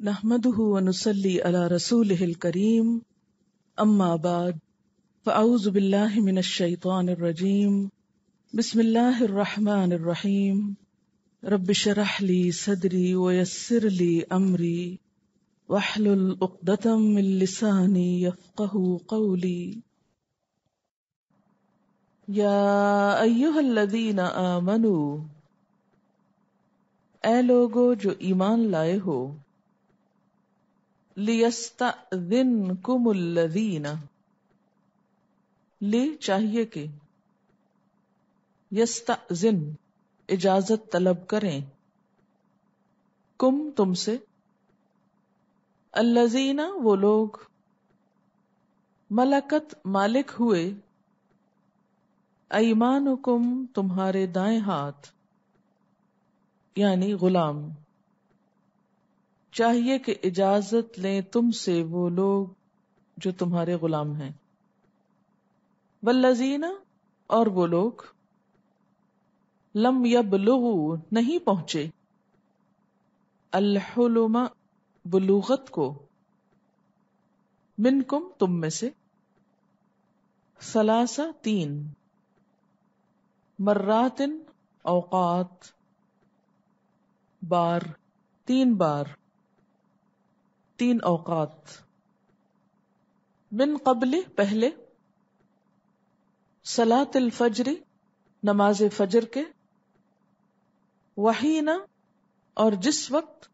नुसल्ली अला रसूलिहिल करीम अम्मा बाद फ़अऊज़ु बिल्लाहि मिनश शैतानिर रजीम बिस्मिल्लाहिर रहमानिर रहीम रब्बि शरह ली सदरी व यस्सिर ली अमरी वहलुल उक़दतम मिन लिसानी यफ़क़हू क़ौली या अय्युहल्लज़ीना आमनू ए लोगो जो ईमान लाए हो ले चाहिए कि यस्तअज़िन इजाज़त तलब करें। कुम तुमसे, अल्लजीना वो लोग, मलकत मालिक हुए ऐमानुकुम तुम्हारे दाएँ हाथ, यानी गुलाम। चाहिए कि इजाज़त लें तुमसे वो लोग जो तुम्हारे गुलाम हैं। वल्लजीना, और वो लोग लम यबलुगु नहीं पहुँचे। अल्हुलुमा बुलूगत को, मिनकुम तुम में से। सलासा तीन, मर्रातिन औकात, बार, तीन बार। तीन औकात। बिन कबले, पहले, सलातिल फजरी, नमाज़ फजर के, वहीना, और जिस वक्त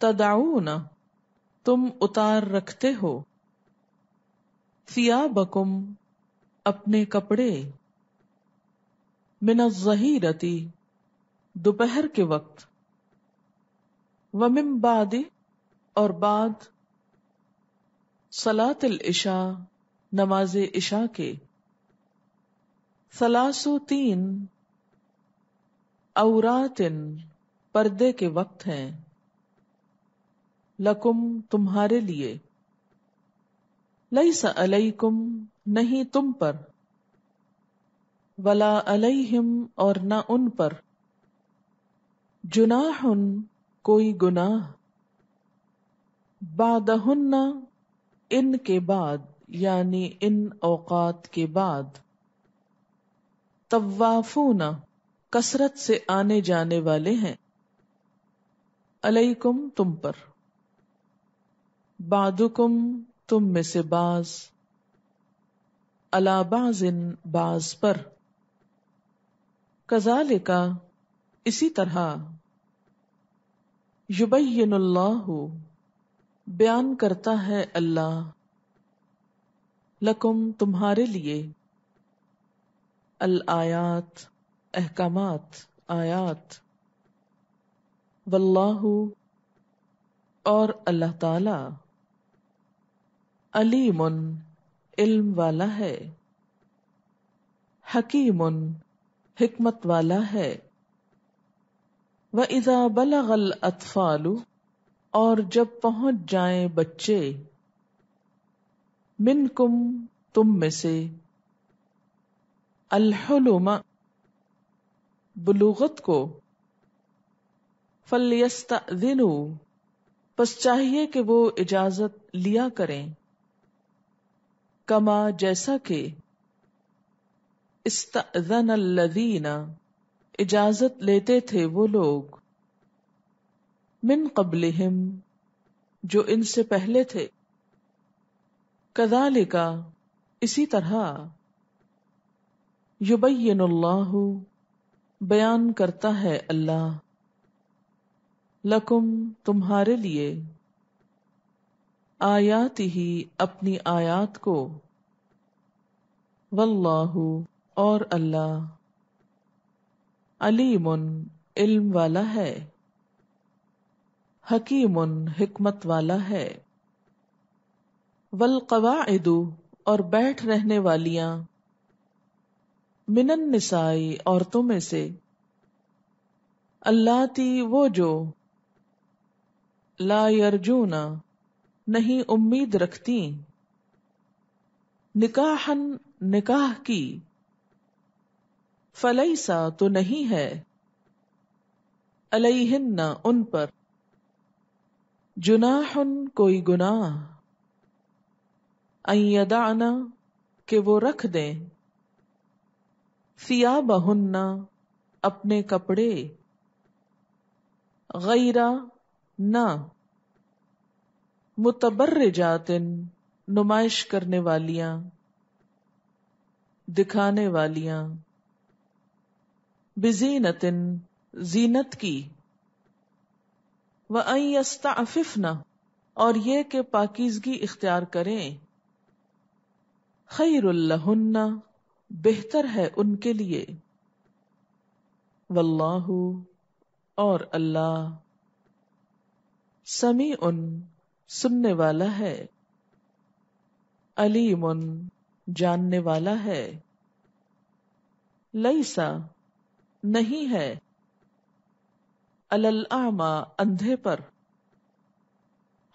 तदाऊना, तुम उतार रखते हो बकुम अपने कपड़े। मिन जहीरती दोपहर के वक्त। वमिम बादी और बाद सलातिल इशा, नमाज़ इशा के। सलासो तीन औरातिन पर्दे के वक्त हैं। लकुम तुम्हारे लिए। लई अलैकुम, नहीं तुम पर। वला अलैहिम और न उन पर। जुनाहुन, कोई गुनाह। बादहुन्ना, इन के बाद, यानी इन औकात के बाद। तवाफूना कसरत से आने जाने वाले हैं। अलैकुम, तुम पर। बादुकुम, तुम में से बाज। अलाबाजिन, बाज पर। कजालिका, इसी तरह। युबैनुल्लाहु बयान करता है अल्लाह। लकुम तुम्हारे लिए अल आयात अहकामात, आयात। वल्लाहु और अल्लाह ताला अलीमुन, इल्म वाला है। हकीमुन, हिकमत वाला है। व इजा बलगल अतफालु और जब पहुँच जाए बच्चे, मिनकुम तुम में से। अलहुलुमा, बुलूगत को। फलियस्तादिनु बस चाहिए कि वो इजाज़त लिया करें। कमा जैसा कि इस्तन अल्लदीना इजाज़त लेते थे वो लोग। मिन कबलिहिम, जो इनसे पहले थे। कदालिका इसी तरह। युबैनुल्लाहु बयान करता है अल्लाह। लकुम, तुम्हारे लिए। आयात ही अपनी आयात को। वल्लाहु, और अल्लाह। अलीमुन, इल्म वाला है। हकीमुन हिकमत वाला है। वल कवाइदु और बैठ रहने वालियाँ। मिनन निसाई औरतों में से। अल्लाती वो जो। ला यरजूना, नहीं उम्मीद रखती। निकाहन निकाह की। फलईसा तो नहीं है। अलहिन्ना उन पर। जुनाहन कोई गुनाह। अयदाना के वो रख दें। फिया बहुन्ना अपने कपड़े। गैरा, न। मुतबर जातिन नुमाइश करने वालियाँ। दिखाने वालियाँ। बिजीनतिन, जीनत की। व अफिफना और ये के पाकिजगी इख्तियार करें। खैरुल्लहुन्ना बेहतर है उनके लिए। वल्लाहु, और अल्लाह। समी उन सुनने वाला है। अलीमुन, जानने वाला है। लईसा नहीं है। अलल आमा, अंधे पर।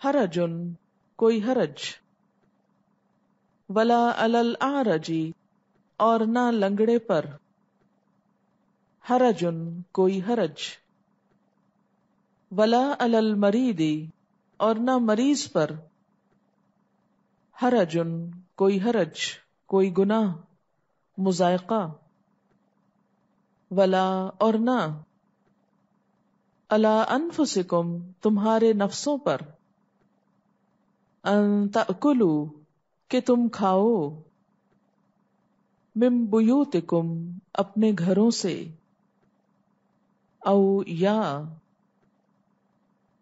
हरजुन, कोई हरज। वला अलल आरजी, और ना लंगड़े पर। हरजुन, कोई हरज। वला अलल मरीदी, और ना मरीज़ पर। हरजुन, कोई हरज, कोई गुनाह, मुजायका। वला और ना। अला अनफुसिकुम, तुम्हारे नफ्सों पर। अंतकुलू कि तुम खाओ। मिम बुयूतिकुम, अपने घरों से। औ या,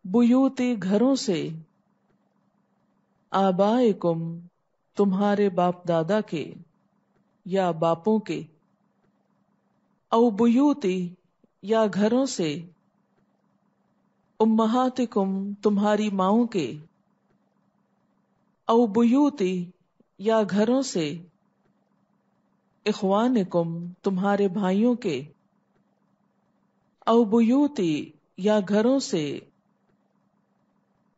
बुयूती घरों से। आबाएकुम तुम्हारे बाप दादा के, या बापों के। औ बुयूती, या घरों से। उम्महातिकुम, तुम्हारी माओ के। औ बुयूती, या घरों से। इखवानिकुम, तुम्हारे भाइयों के। औ बुयूती, या घरों से।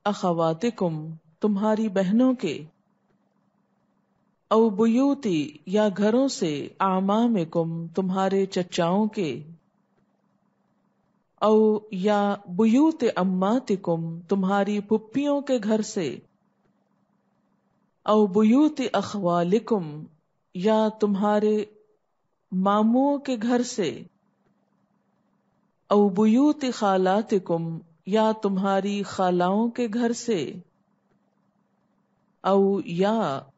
अखवातिकुम, तुम्हारी बहनों के। औ बुयूती, या घरों से। आमामिकुम, तुम्हारे चचाओं के। औ या बुयूत अम्मातिकुम, तुम्हारी पुप्पियों के घर से। औ बुयूत अखवालिकुम, या तुम्हारे मामुओं के घर से। औ बुयूत खालातिकुम, या तुम्हारी खालाओं के घर से। औ या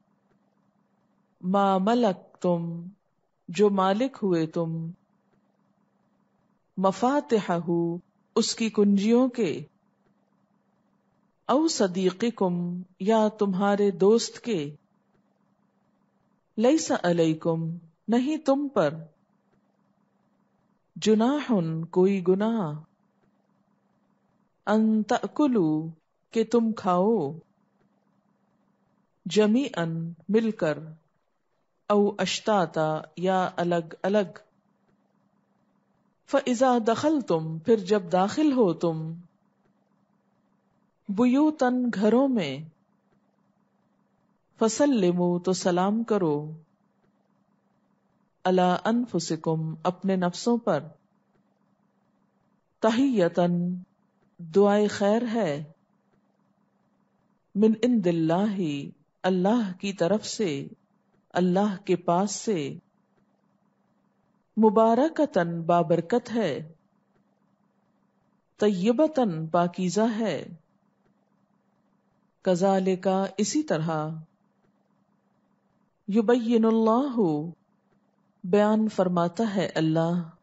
मा मलक तुम जो मालिक हुए तुम। मफातिहू, उसकी कुंजियों के। औ सदीकुम या तुम्हारे दोस्त के। लईसा अलैकुम, नहीं तुम पर। जुनाहुन, कोई गुनाह। अंतकुलू के तुम खाओ। जमी अन मिलकर। औ अश्ताता, या अलग अलग फ़िज़ा दखल तुम फिर जब दाखिल हो तुम बुयूतन घरों में फ़सल लिमो तो सलाम करो अला अनफुसिकुम अपने नफ्सों पर तहियतन दुआए खैर है मिन इन दिल्लाही अल्लाह की तरफ़ से अल्लाह के पास से मुबारकतन बाबरकत है। तय्यबतन पाकीजा है। कजाले का इसी तरह। युबैनुल्लाहु बयान फरमाता है अल्लाह।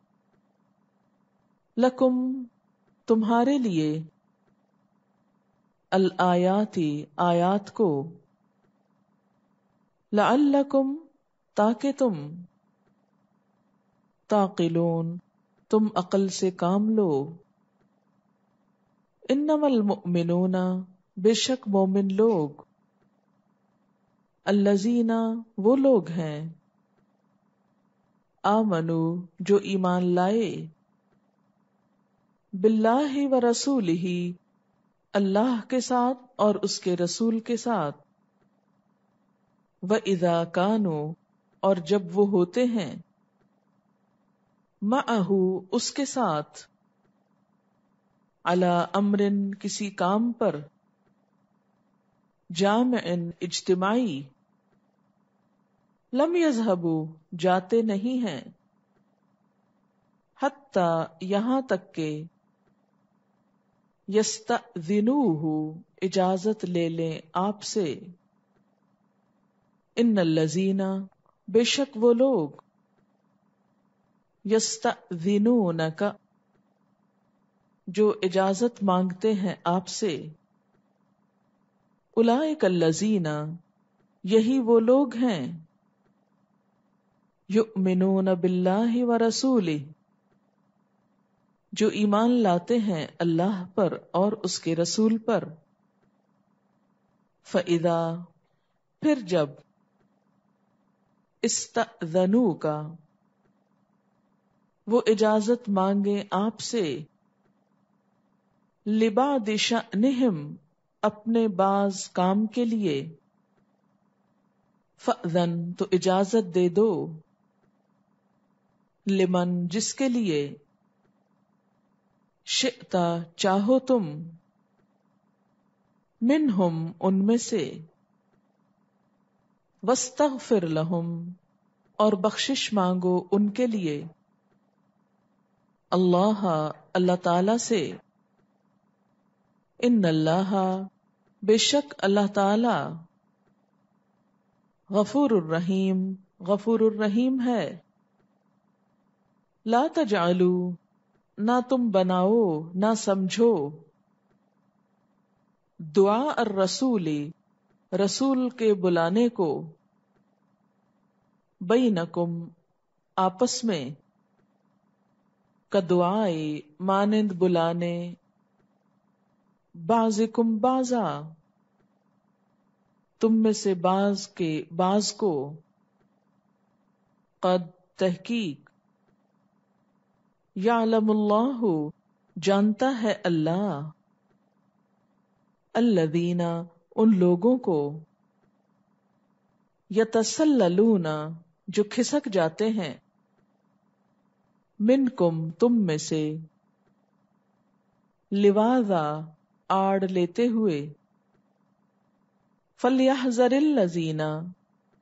लकुम, तुम्हारे लिए। अल आयाती आयात को। लअल्लकुम, ताकि तुम ताकिलून, तुम अकल से काम लो। इन्नमल मुमिनूना, बेशक मोमिन लोग। अल्लजीना, वो लोग हैं। आमनु, जो ईमान लाए। बिल्लाहि व रसूल ही अल्लाह के साथ और उसके रसूल के साथ। व इजा कानो, और जब वो होते हैं माहू उसके साथ अला अमरिन किसी काम पर। जाम इज्तिमाई। लम यजहबू, जाते नहीं हैं। हत्ता यहाँ तक के यस्तदिनूहु इजाज़त ले लें आपसे। इन लजीना बेशक वो लोग। का जो इजाज़त मांगते हैं आपसे। उलाए कल्लजीना यही वो लोग हैं। युमिनून बिल्लाहि व रसूली जो ईमान लाते हैं अल्लाह पर और उसके रसूल पर। फइदा फिर जब इस्तनु का वो इजाज़त मांगे आपसे। लिबा दिशा निहिम अपने बाज काम के लिए। फन तो इजाज़त दे दो। लिमन, जिसके लिए? शिता, चाहो तुम। मिन हम उनमें से। वस्त फिर लहुम, और बख्शिश मांगो उनके लिए। अल्लाह अल्लाह ताला से। इन अल्लाह बेशक अल्लाह ताला। गफूर रहीम गफूर रहीम है। ला तजालू ना तुम बनाओ, ना समझो। दुआ और रसूली, रसूल के बुलाने को। बई नकुम आपस में। कदुआए मानिंद बुलाने। बाजिकुम बाजा। तुम में से बाज के, बाज को कद तहकीक। यालमुल्लाहु, जानता है अल्लाह। अल्लदीना, उन लोगों को। यतसल्लूना जो खिसक जाते हैं। मिनकुम तुम में से। लिवाजा आड़ लेते हुए। फलियाहजरिल लजीना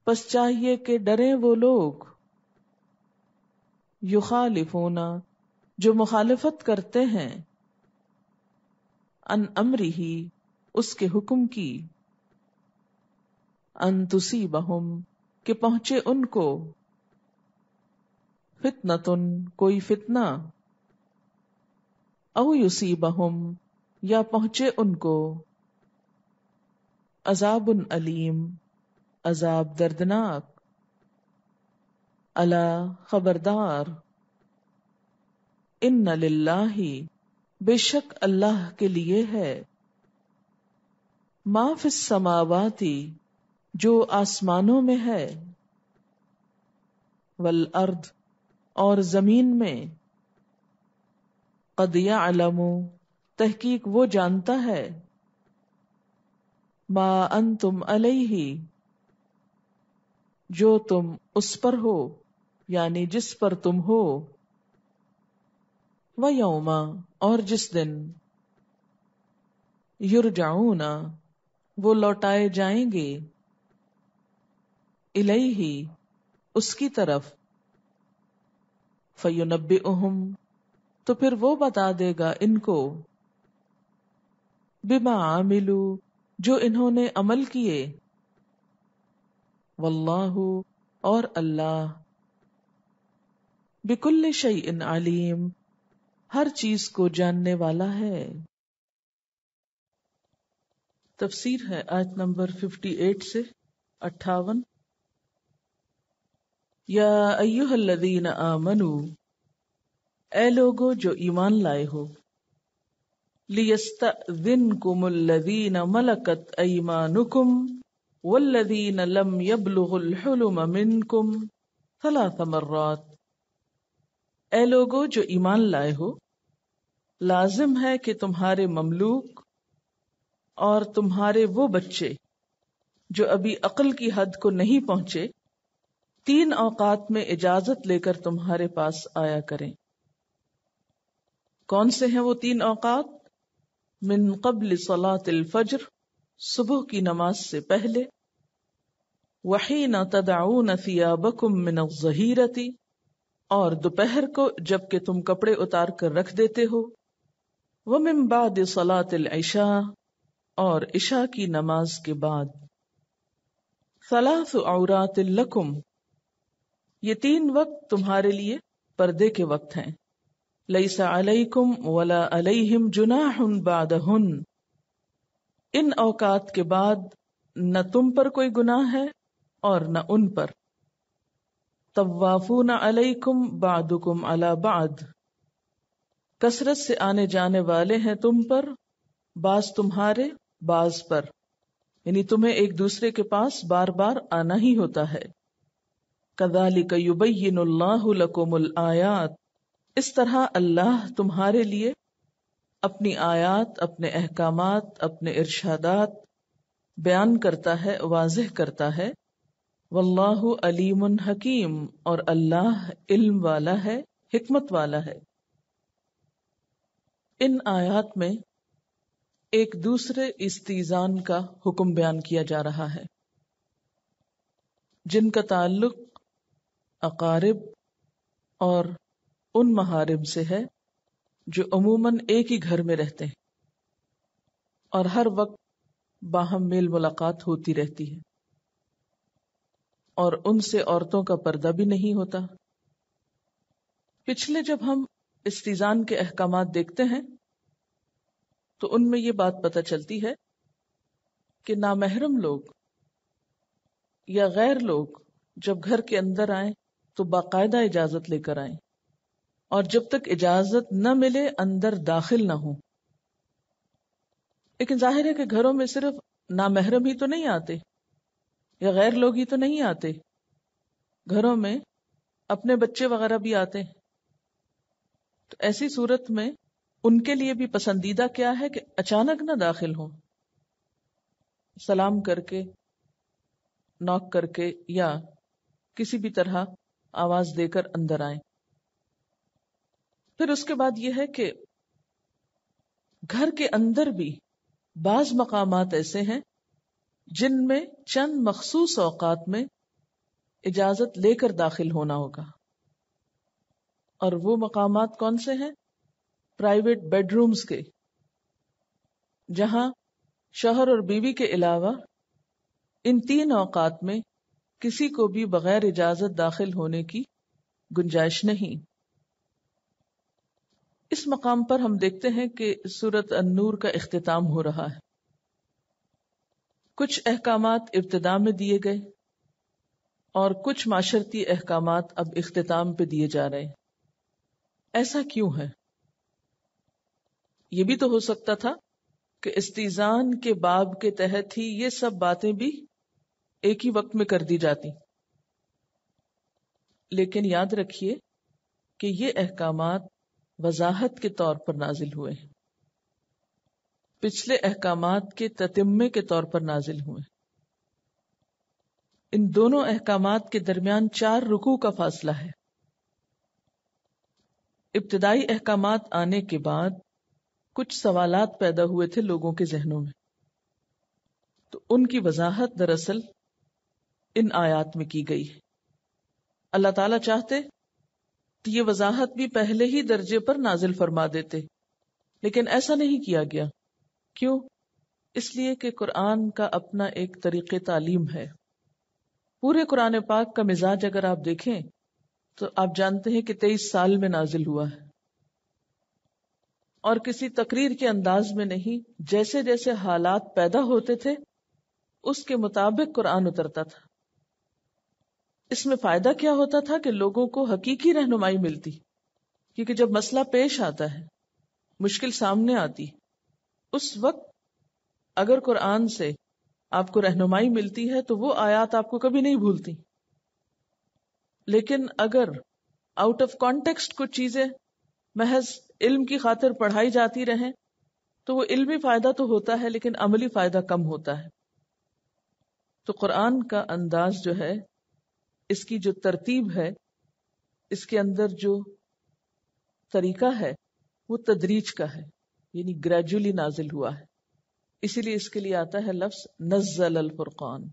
बस चाहिए कि डरे वो लोग। युखालिफूना, जो मुखालफत करते हैं। अन अमरी ही उसके हुक्म की। तुसी बहुम के पहुँचे उनको। फितनतुन, कोई फितना। औ युसी बहुम या पहुँचे उनको। अजाबुन अलीम, अजाब दर्दनाक। अला खबरदार। इन लिल्लाही, बेशक अल्लाह के लिए है। माफिस समावाती, जो आसमानों में है। वल अर्द और ज़मीन में। कदिया अलमो तहकीक वो जानता है। मा अन तुम अलही, जो तुम उस पर हो, यानी जिस पर तुम हो। व यौमा, और जिस दिन। युरजाऊना, वो लौटाए जाएँगे। इलई ही उसकी तरफ़। फयुनबे तो फिर वो बता देगा इनको, बिमा आमिलू, जो इन्होंने अमल किए। वल्लाहु और अल्लाह। बिकुल्ल शई इन आलीम हर चीज़ को जानने वाला है। तफसीर है आज नंबर 58 से अट्ठावन। या अयुहल्लदीन आमनु ए लोगो जो ईमान लाए हो। लियस्तदिनकुमुल्लदीन मलकत अईमानुकुम वल्लदीन लम यबलुगुल हुलुम मिनकुम सलास मर्रात। ए लोगो जो ईमान लाए हो, लाजिम है कि तुम्हारे ममलूक और तुम्हारे वो बच्चे, जो अभी अकल की हद को नहीं पहुँचे तीन औकात में इजाज़त लेकर तुम्हारे पास आया करें। कौन से हैं वो तीन औकात? मिन कबल सलातिल फज्र, सुबह की नमाज़ से पहले। वही न तदाऊ मिन जहीरती, और दोपहर को जबकि तुम कपड़े उतार कर रख देते हो। वह मिम्बाद सलातिल ईशा और ईशा की नमाज़ के बाद। सलास औरात लकुम ये तीन वक्त तुम्हारे लिए पर्दे के वक्त हैं। लईसा अलैकुम वला अलैहिम जुनाहुन बादहुन। इन औकात के बाद न तुम पर कोई गुनाह है और न उन पर। तवाफून अलैकुम बादुकुम अला बाद। कसरत से आने जाने वाले हैं तुम पर, बाज तुम्हारे, बाज पर। यानी तुम्हें एक दूसरे के पास बार बार आना ही होता है। कदालिक युबैनुल्लाहुलकुमुल आयात। इस तरह अल्लाह तुम्हारे लिए अपनी आयात, अपने अहकामात, अपने इर्शादात बयान करता है, वाजह करता है। वल्लाहु अलीमुन हकीम, और अल्लाह इल्म वाला है, हिकमत वाला है। इन आयात में एक दूसरे इस्तीजान का हुक्म बयान किया जा रहा है, जिनका ताल्लुक अकारिब और उन महारिब से है जो अमूमन एक ही घर में रहते हैं और हर वक्त बाहम मेल मुलाकात होती रहती है और उनसे औरतों का पर्दा भी नहीं होता। पिछले जब हम इस्तीजान के अहकाम देखते हैं तो उनमें यह बात पता चलती है कि नामहरम लोग या गैर लोग जब घर के अंदर आए तो बाकायदा इजाज़त लेकर आए। और जब तक इजाज़त न मिले, अंदर दाखिल ना हो। लेकिन ज़ाहिर है कि घरों में सिर्फ़ नामहरम ही तो नहीं आते, या गैर लोग ही तो नहीं आते। घरों में अपने बच्चे वगैरह भी आते हैं। तो ऐसी सूरत में उनके लिए भी पसंदीदा क्या है कि अचानक ना दाखिल हो? सलाम करके, नॉक करके, या किसी भी तरह आवाज़ देकर अंदर आए। फिर उसके बाद यह है कि घर के अंदर भी बाज मकाम ऐसे हैं जिनमें चंद मखसूस औकात में इजाज़त लेकर दाखिल होना होगा। और वो मकामात कौन से हैं? प्राइवेट बेडरूम्स के, जहाँ शहर और बीवी के अलावा इन तीन औकात में किसी को भी बगैर इजाज़त दाखिल होने की गुंजाइश नहीं। इस मकाम पर हम देखते हैं कि सूरत अन्नूर का अख्ताम हो रहा है। कुछ अहकाम इब्तदा में दिए गए और कुछ माशरती अहकाम अब इख्ताम पे दिए जा रहे हैं। ऐसा क्यों है? ये भी तो हो सकता था कि इस्तीजान के बाब के तहत ही ये सब बातें भी एक ही वक्त में कर दी जाती। लेकिन याद रखिए कि ये अहकाम वजाहत के तौर पर नाजिल हुए हैं। पिछले अहकाम के ततिम्मे के तौर पर नाजिल हुए इन दोनों अहकाम के दरमियान चार रुकू का फासला है। इब्तदाई अहकाम आने के बाद कुछ सवालात पैदा हुए थे लोगों के जहनों में। तो उनकी वजाहत दरअसल इन आयात में की गई। है अल्लाह ताला चाहते तो ये वजाहत भी पहले ही दर्जे पर नाजिल फरमा देते। लेकिन ऐसा नहीं किया गया। क्यों? इसलिए कि कुरान का अपना एक तरीके तालीम है। पूरे कुरान पाक का मिजाज अगर आप देखें तो आप जानते हैं कि तेईस साल में नाजिल हुआ है। और किसी तकरीर के अंदाज में नहीं जैसे जैसे हालात पैदा होते थे, उसके मुताबिक कुरान उतरता था। इसमें फ़ायदा क्या होता था कि लोगों को हकीकी रहनुमाई मिलती? क्योंकि जब मसला पेश आता है, मुश्किल सामने आती, उस वक्त अगर कुरान से आपको रहनुमाई मिलती है तो वो आयात आपको कभी नहीं भूलती। लेकिन अगर आउट ऑफ़ कॉन्टेक्स्ट कुछ चीज़ें महज इल्म की खातिर पढ़ाई जाती रहे तो वो इल्मी फ़ायदा तो होता है, लेकिन अमली फ़ायदा कम होता है। तो कुरान का अंदाज जो है इसकी जो तरतीब है, इसके अंदर जो तरीका है, वो तदरीज का है, यानी ग्रेजुअली नाजिल हुआ है। इसीलिए इसके लिए आता है लफ्ज नज्जल अल फुरकान।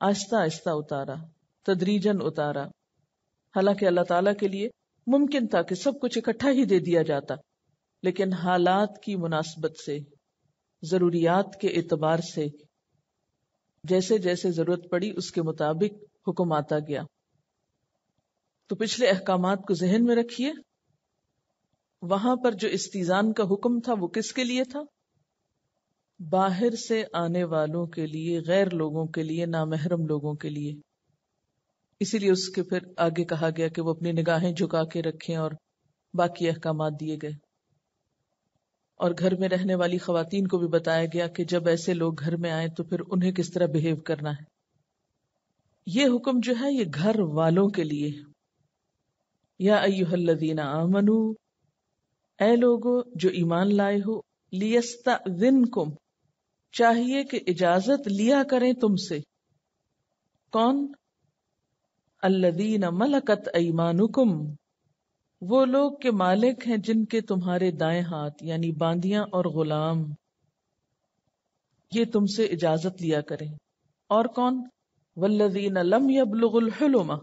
आहिस्ता आहिस्ता उतारा, तदरीजन उतारा। हालाँकि अल्लाह ताला के लिए मुमकिन था कि सब कुछ इकट्ठा ही दे दिया जाता, लेकिन हालात की मुनासबत से, जरूरियात के एतबार से जैसे जैसे ज़रूरत पड़ी, उसके मुताबिक हुक्म आता गया। तो पिछले अहकाम को जहन में रखिए। वहाँ पर जो इस्तीजान का हुक्म था, वो किसके लिए था? बाहर से आने वालों के लिए, गैर लोगों के लिए, नामहरम लोगों के लिए। इसीलिए उसके फिर आगे कहा गया कि वो अपनी निगाहें झुका के रखें और बाकी अहकाम दिए गए। और घर में रहने वाली खातन को भी बताया गया कि जब ऐसे लोग घर में आए तो फिर उन्हें किस तरह बिहेव करना है? ये हुक्म जो है, ये घर वालों के लिए। या अयुहल्लदीना आमनू ए लोगो जो ईमान लाए हो लियस्ता कुम चाहिए कि इजाज़त लिया करें तुमसे। कौन? अल्लदीन मलकत ईमानुकुम वो लोग के मालिक हैं जिनके तुम्हारे दाएँ हाथ, यानी बांदियाँ और गुलाम। ये तुमसे इजाज़त लिया करें। और कौन? वल्लदीन लम यबलुगुल हुलुमा,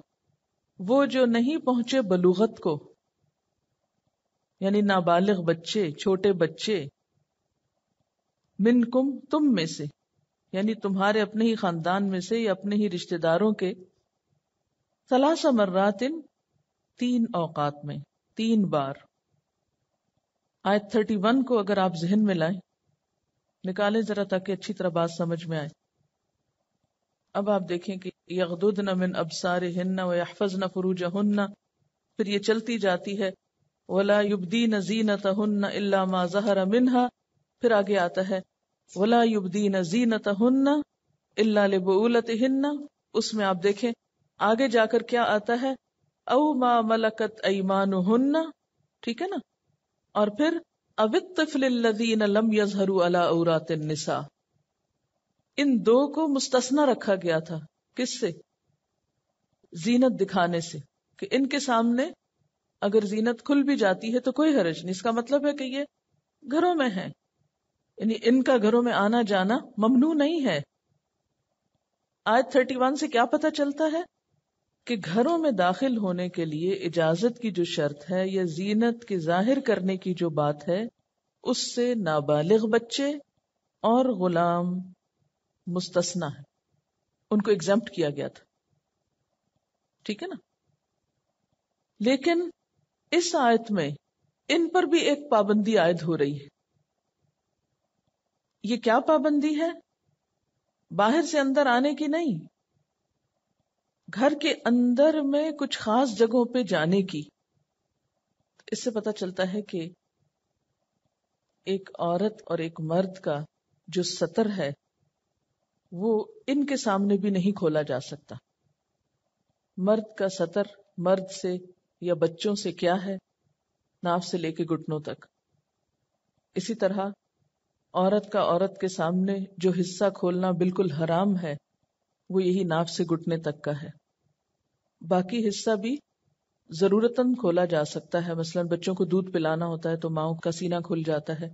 वो जो नहीं पहुँचे बलूगत को, यानी नाबालिग बच्चे, छोटे बच्चे, मिनकुम तुम में से, यानी तुम्हारे अपने ही खानदान में से या अपने ही रिश्तेदारों के, सलासा मर्रातिन तीन औकात में, तीन बार। आयत थर्टी वन को अगर आप जहन में लाएँ, निकालें जरा ताकि अच्छी तरह बात समझ में आए। अब आप देखें कि यगदुद न मिन अबसार हिन्ना व यहफज न फरूज फिर ये चलती जाती है, वला युबदी न जीनत हन्ना इल्ला मा जहर मिनहा, फिर आगे आता है, वला युबदीन जीनत हन्ना इल्ला लिबुलत हिन्ना उसमें आप देखें, आगे जाकर क्या आता है औ मा मलकत हन्ना ठीक है ना? और फिर अवित्तफिल्लदीन लम यजहरू अला औरात निसा। इन दो को मुस्तना रखा गया था। किससे? जीनत दिखाने से कि इनके सामने अगर जीनत खुल भी जाती है तो कोई हरज नहीं। इसका मतलब है कि ये घरों में है। यानी इनका घरों में आना जाना ममनू नहीं है। थर्टी वन से क्या पता चलता है? कि घरों में दाखिल होने के लिए इजाज़त की जो शर्त है या जीनत की ज़ाहिर करने की जो बात है, उससे नाबालिग बच्चे और गुलाम मुस्तना है। उनको एग्ज़ाम किया गया था। ठीक है ना? लेकिन इस आयत में इन पर भी एक पाबंदी आयद हो रही है। ये क्या पाबंदी है? बाहर से अंदर आने की नहीं। घर के अंदर में कुछ खास जगहों पे जाने की। इससे पता चलता है कि एक औरत और एक मर्द का जो सतर है वो इनके सामने भी नहीं खोला जा सकता। मर्द का सतर मर्द से या बच्चों से क्या है? नाव से लेके घुटनों तक। इसी तरह औरत का औरत के सामने जो हिस्सा खोलना बिल्कुल हराम है, वो यही नाव से घुटने तक का है। बाकी हिस्सा भी जरूरतन खोला जा सकता है। मसलन बच्चों को दूध पिलाना होता है तो माओ का सीना खुल जाता है,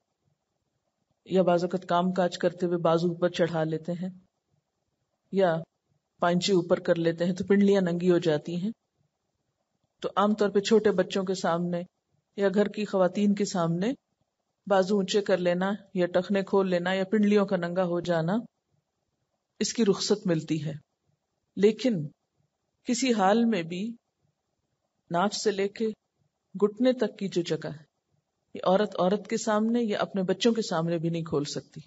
या बाजुकत काम काज करते हुए बाजू ऊपर चढ़ा लेते हैं। या पांची ऊपर कर लेते हैं तो पिंडलियाँ नंगी हो जाती हैं। तो आमतौर पे छोटे बच्चों के सामने या घर की खातन के सामने बाजू ऊँचे कर लेना या टखने खोल लेना या पिंडलियों का नंगा हो जाना इसकी रुख्सत मिलती है। लेकिन किसी हाल में भी नाफ से लेके घुटने तक की जो जगह है, ये औरत औरत के सामने या अपने बच्चों के सामने भी नहीं खोल सकती।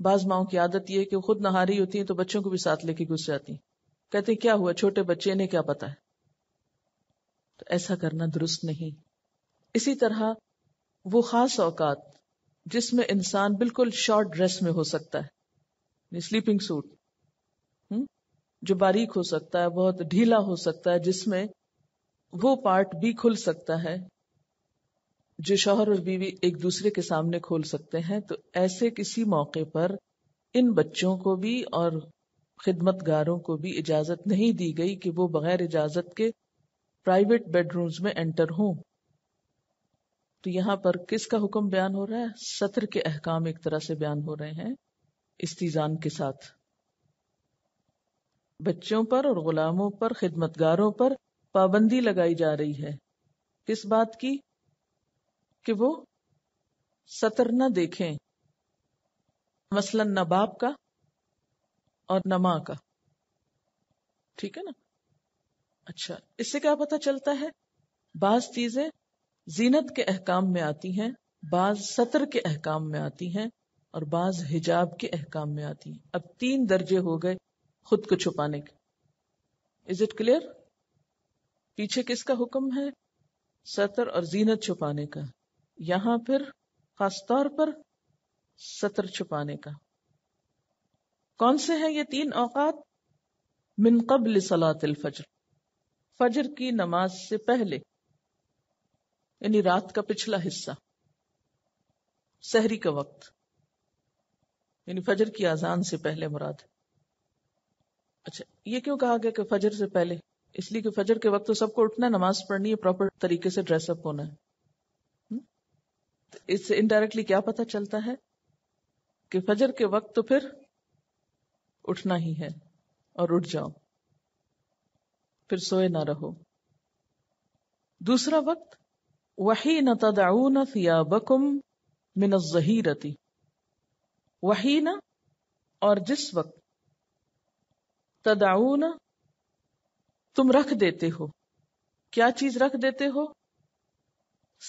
बाज माओ की आदत यह है कि वो खुद नहा रही होती है तो बच्चों को भी साथ लेके घुस जाती कहते क्या हुआ? छोटे बच्चे ने क्या पता है? तो ऐसा करना दुरुस्त नहीं। इसी तरह वो खास औकात, जिसमें इंसान बिल्कुल शॉर्ट ड्रेस में हो सकता है स्लीपिंग सूट हुँ? जो बारीक हो सकता है, बहुत ढीला हो सकता है, जिसमें वो पार्ट भी खुल सकता है जो शोहर और बीवी एक दूसरे के सामने खोल सकते हैं तो ऐसे किसी मौके पर इन बच्चों को भी और खिदमतगारों को भी इजाज़त नहीं दी गई कि वो बगैर इजाज़त के प्राइवेट बेडरूम्स में एंटर हों। तो यहाँ पर किसका हुक्म बयान हो रहा है? सत्र के अहकाम एक तरह से बयान हो रहे हैं, इस्तीजान के साथ। बच्चों पर और गुलामों पर, खिदमतगारों पर पाबंदी लगाई जा रही है। किस बात की? कि वो सतर न देखें, मसलन न बाप का और न माँ का। ठीक है ना? अच्छा इससे क्या पता चलता है? बाज चीज़ें जीनत के अहकाम में आती हैं, बाज सतर के अहकाम में आती हैं और बाज हिजाब के अहकाम में आती हैं। अब तीन दर्जे हो गए खुद को छुपाने के। इज़ इट क्लियर पीछे किसका हुक्म है? सतर और जीनत छुपाने का। यहाँ फिर खासतौर पर सतर छुपाने का। कौन से हैं ये तीन औकात? मिन कबल सलातिल फजर। फजर की नमाज़ से पहले, यानी रात का पिछला हिस्सा, सहरी का वक्त, यानी फजर की आजान से पहले मुराद। अच्छा ये क्यों कहा गया कि फजर से पहले? इसलिए कि फजर के वक्त तो सबको उठना नमाज़ पढ़नी है प्रॉपर तरीके से ड्रेसअप होना है। इससे इनडायरेक्टली क्या पता चलता है? कि फजर के वक्त तो फिर उठना ही है और उठ जाओ। फिर सोए ना रहो। दूसरा वक्त वही न तदाऊन थियाबकुम मिन जहीरती वही न और जिस वक्त तदाऊन तुम रख देते हो। क्या चीज़ रख देते हो?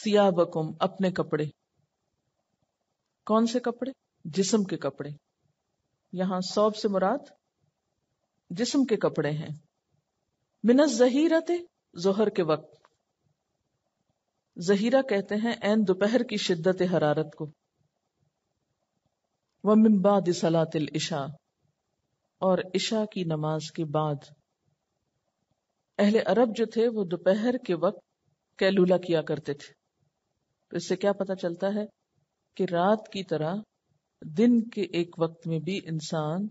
सियाबकुम अपने कपड़े। कौन से कपड़े? जिस्म के कपड़े। यहाँ सौब से मुराद जिस्म के कपड़े हैं। मिनस जहीरत जोहर के वक्त। जहीरा कहते हैं एन दोपहर की शिद्दत हरारत को। व मिम्बाद सलातिल इशा और इशा की नमाज़ के बाद। अहले अरब जो थे, वो दोपहर के वक्त कैलूला किया करते थे। तो इससे क्या पता चलता है कि रात की तरह, दिन के एक वक्त में भी इंसान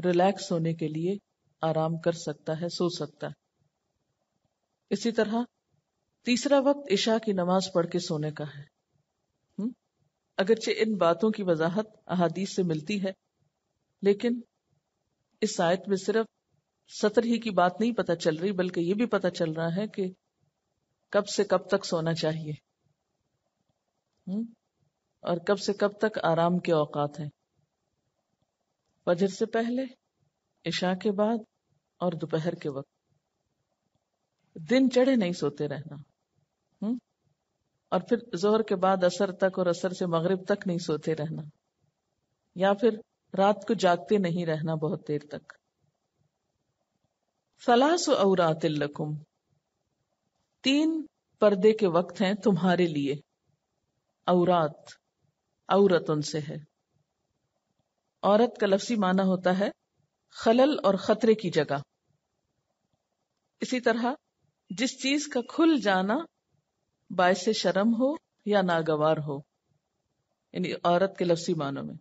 रिलैक्स होने के लिए आराम कर सकता है, सो सकता है। इसी तरह, तीसरा वक्त ईशा की नमाज़ पढ़ के सोने का है। हुँ? अगरचे इन बातों की वजाहत अहादीस से मिलती है, लेकिन इस आयत में सिर्फ़ सतर ही की बात नहीं पता चल रही, बल्कि ये भी पता चल रहा है कि कब से कब तक सोना चाहिए। हुँ? और कब से कब तक आराम के औकात हैं फजर से पहले ईशा के बाद और दोपहर के वक्त दिन चढ़े नहीं सोते रहना हुँ? और फिर जोहर के बाद असर तक और असर से मगरिब तक नहीं सोते रहना, या फिर रात को जागते नहीं रहना बहुत देर तक सलास औरातिल्लकुम, तीन पर्दे के वक्त हैं तुम्हारे लिए औरात, औरत उनसे है। औरत का लफ्सी माना होता है खलल और खतरे की जगह। इसी तरह जिस चीज़ का खुल जाना बायस शर्म हो या नागवार हो, यानी औरत के लफ्सी मानों में।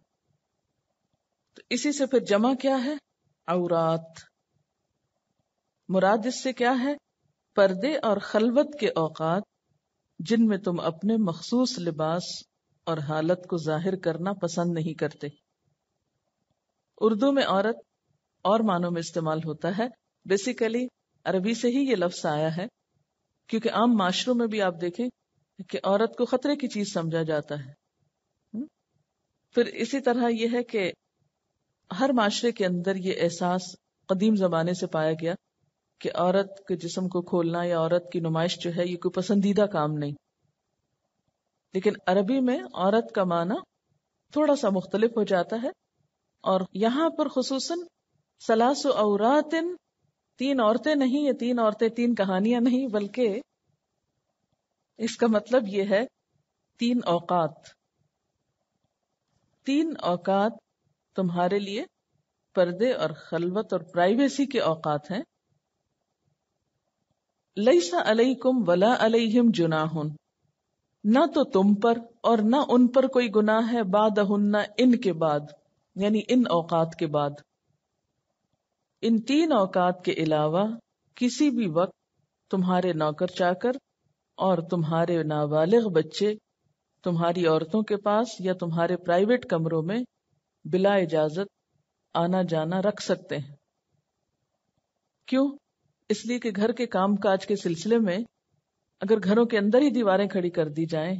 तो इसी से फिर जमा क्या है? औरात। मुराद इससे क्या है? पर्दे और खलवत के औकात जिनमें तुम अपने मखसूस लिबास और हालत को ज़ाहिर करना पसंद नहीं करते। उर्दू में औरत और मानों में इस्तेमाल होता है। बेसिकली, अरबी से ही ये लफ्स आया है, क्योंकि आम माशरों में भी आप देखें कि औरत को खतरे की चीज़ समझा जाता है? फिर इसी तरह यह है कि हर माशरे के अंदर ये एहसास कदीम जमाने से पाया गया कि औरत के जिस्म को खोलना या औरत की नुमाइश जो है, ये कोई पसंदीदा काम नहीं। लेकिन अरबी में औरत का माना थोड़ा सा मुख्तलिफ़ हो जाता है और यहाँ पर खसूसन सलासो औरातिन, तीन औरतें नहीं, ये तीन औरतें तीन कहानियाँ नहीं, बल्कि इसका मतलब ये है तीन औकात। तीन औकात तुम्हारे लिए पर्दे और खलवत और प्राइवेसी के औकात हैं। लईसा अलईकुम वला अलईहिम जुनाहुन। न तो तुम पर और न उन पर कोई गुनाह है बाद इनके बाद, यानी इन औकात के बाद। इन तीन औकात के अलावा किसी भी वक्त तुम्हारे नौकर चाकर और तुम्हारे नाबालिग बच्चे तुम्हारी औरतों के पास या तुम्हारे प्राइवेट कमरों में बिला इजाज़त आना जाना रख सकते हैं। क्यों? इसलिए कि घर के काम काज के सिलसिले में अगर घरों के अंदर ही दीवारें खड़ी कर दी जाएँ,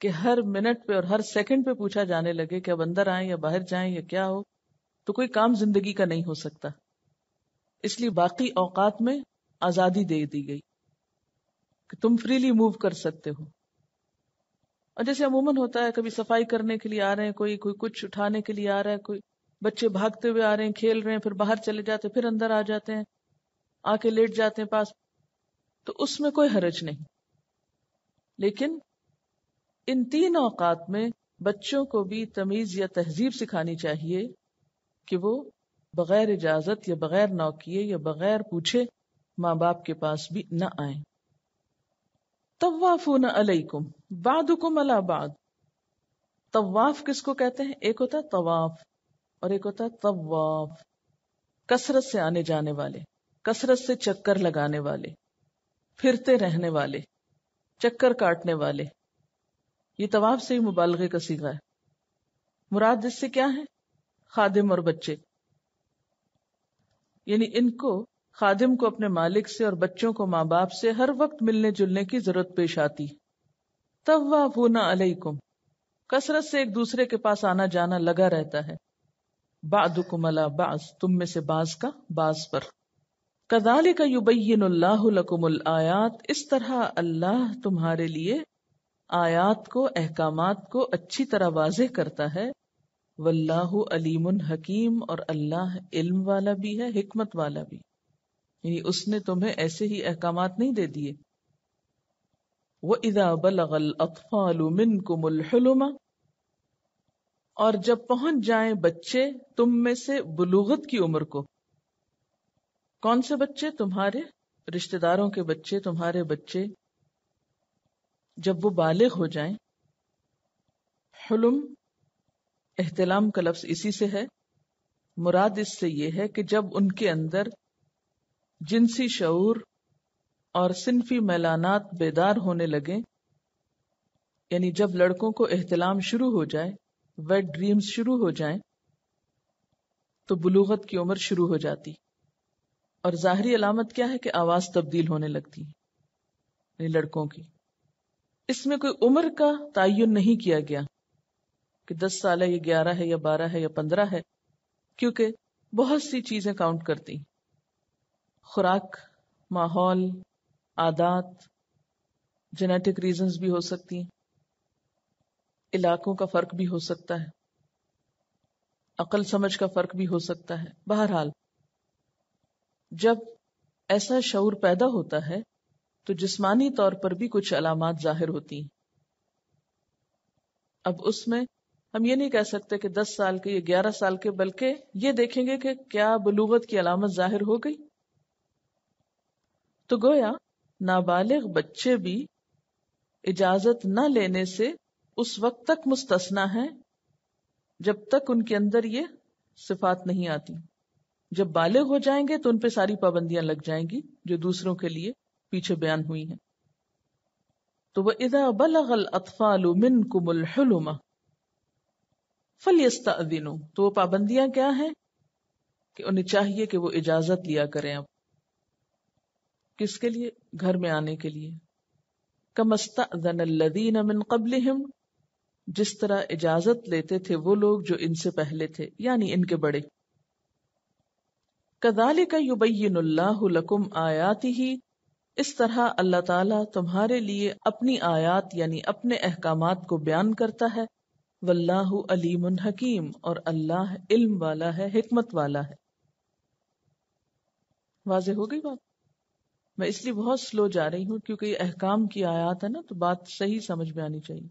कि हर मिनट पे और हर सेकंड पे पूछा जाने लगे कि अब अंदर आए या बाहर जाएँ या क्या हो तो कोई काम ज़िंदगी का नहीं हो सकता। इसलिए बाकी औकात में आज़ादी दे दी गई कि तुम फ्रीली मूव कर सकते हो। और जैसे अमूमन होता है, कभी सफ़ाई करने के लिए आ रहे हैं, कोई कोई कुछ उठाने के लिए आ रहा है, कोई बच्चे भागते हुए आ रहे हैं, खेल रहे हैं, फिर बाहर चले जाते फिर अंदर आ जाते हैं आके लेट जाते हैं पास तो उसमें कोई हरज नहीं। लेकिन इन तीन औकात में बच्चों को भी तमीज या तहजीब सिखानी चाहिए कि वो बगैर इजाज़त या बगैर नौकिए या बगैर पूछे माँ बाप के पास भी न आए। तवाफून अलैकुम, बादुकुम अला बाद। तवाफ किसको कहते हैं? एक होता है तवाफ और एक होता है तवाफ कसरत से आने जाने वाले। कसरत से चक्कर लगाने वाले, फिरते रहने वाले, चक्कर काटने वाले। ये तवाफ से ही मुबालगे का सीगा है। मुराद इससे क्या है? खादिम और बच्चे। यानी इनको, खादिम को अपने मालिक से और बच्चों को माँ बाप से हर वक्त मिलने जुलने की ज़रूरत पेश आती। तवाफूना अलैकुम। कसरत से एक दूसरे के पास आना जाना लगा रहता है। बादुकुम अला बाज तुम में से बाज का बाज पर। कदाली का युबैनकुमुल आयात। इस तरह अल्लाह तुम्हारे लिए आयात को, अहकामात को अच्छी तरह वाजह करता है। वल्लाहु अलीमुन हकीम और अल्लाह इल्म वाला भी है, हिकमत वाला भी। यानी उसने तुम्हें ऐसे ही अहकाम नहीं दे दिए। वो इदा बलगल अतफालुमिनकुमुलहुलुमा और जब पहुँच जाएँ बच्चे तुम में से बुलूगत की उम्र को। कौन से बच्चे? तुम्हारे रिश्तेदारों के बच्चे, तुम्हारे बच्चे। जब वो बालिग हो जाएँ, हुलुम, एहतलाम का लफ्ज इसी से है। मुराद इससे ये है कि जब उनके अंदर जिनसी शऊर और सिनफी मैलानात बेदार होने लगे, यानी जब लड़कों को एहतलाम शुरू हो जाए वेट ड्रीम्स शुरू हो जाए तो बुलूगत की उम्र शुरू हो जाती। और जाहरी अलामत क्या है कि आवाज़ तब्दील होने लगती है लड़कों की। इसमें कोई उम्र का तयन नहीं किया गया कि दस साल है, या ग्यारह है, या बारह है, या पंद्रह है, क्योंकि बहुत सी चीज़ें काउंट करती खुराक, माहौल, आदात जेनेटिक रीजंस भी हो सकती इलाकों का फ़र्क भी हो सकता है, अकल समझ का फ़र्क भी हो सकता है। बहरहाल जब ऐसा शऊर पैदा होता है तो जिस्मानी तौर पर भी कुछ अलामत ज़ाहिर होती हैं। अब उसमें हम ये नहीं कह सकते कि 10 साल के या 11 साल के, बल्कि ये देखेंगे कि क्या बलूगत की अलामत ज़ाहिर हो गई। तो गोया नाबालिग बच्चे भी इजाज़त न लेने से उस वक्त तक मुस्तना है, जब तक उनके अंदर ये सिफात नहीं आती। जब बालिग हो जाएँगे तो उन पे सारी पाबंदियाँ लग जाएँगी, जो दूसरों के लिए पीछे बयान हुई हैं। तो वह इदा बलगल अतफालु मिन कुमुलमा फलियस्तादिनो तो वो पाबंदियाँ क्या हैं? कि उन्हें चाहिए कि वो इजाज़त लिया करें अब। किसके लिए? घर में आने के लिए। कमस्तादीन मिन कबल जिस तरह इजाज़त लेते थे वो लोग जो इनसे पहले थे, यानी इनके बड़े। कदाली का युबैनकुम आयाति ही इस तरह अल्लाह ताला तुम्हारे लिए अपनी आयात यानी अपने अहकामात को बयान करता है। वल्लाहु अलीमुन हकीम, और अल्लाह इल्म वाला है, हिकमत वाला है। वाज हो गई बात? मैं इसलिए बहुत स्लो जा रही हूँ क्योंकि ये अहकाम की आयात है ना तो बात सही समझ में आनी चाहिए।